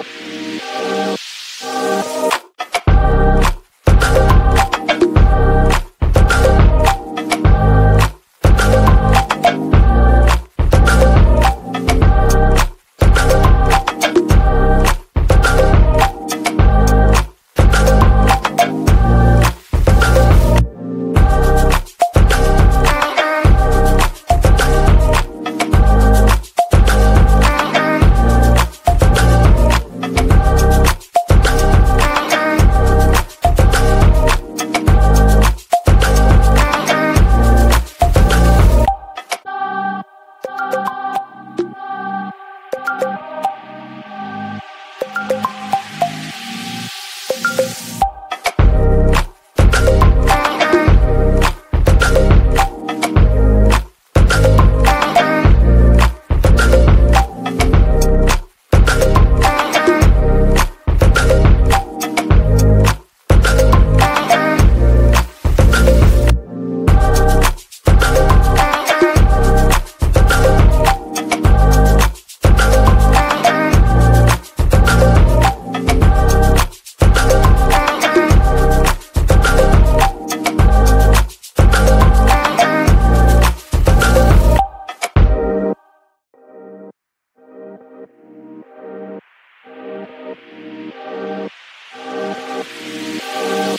Oh, oh, you Thank you.